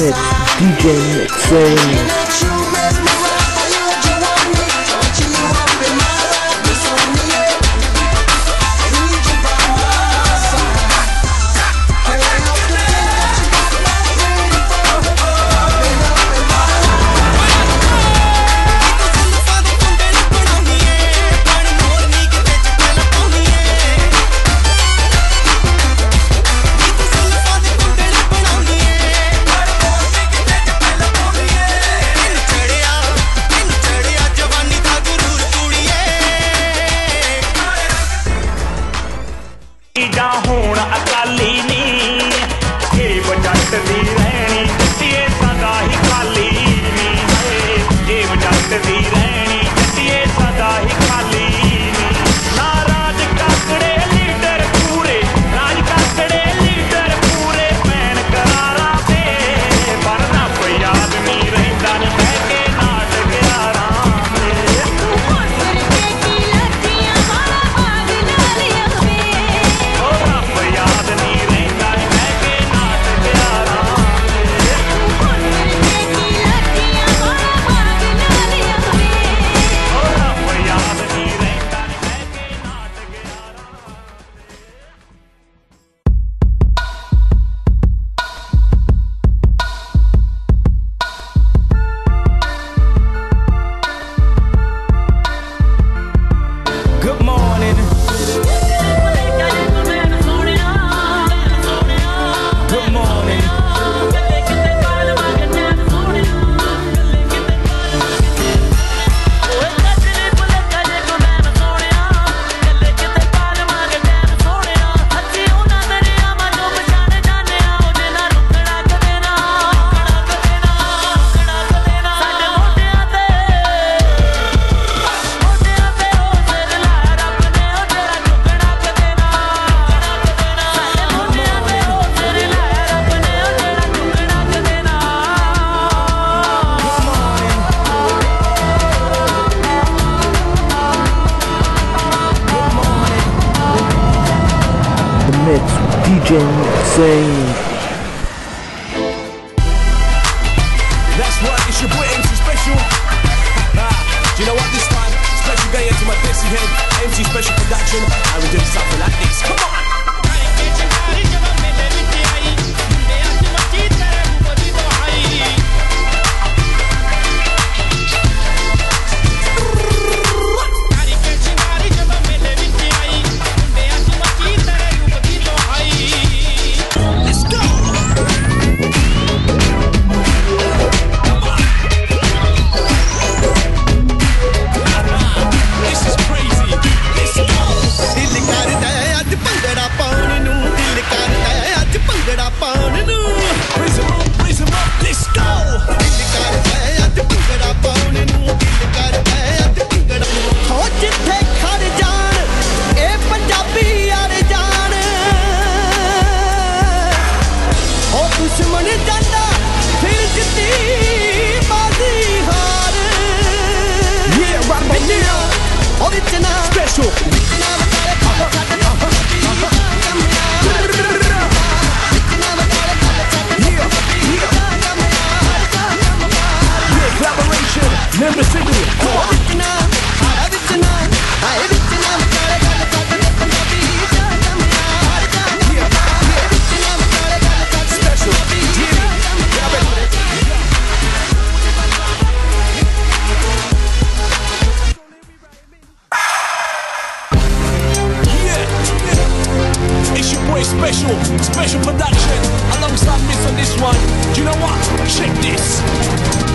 Mix, DJ Mix, ginseng. That's right, it's your boy MC Special. Ah, do you know what this time? Special day into my Dixie head. MC Special Production. I was do something pan in a special, special production alongside me on this one. Do you know what? Check this.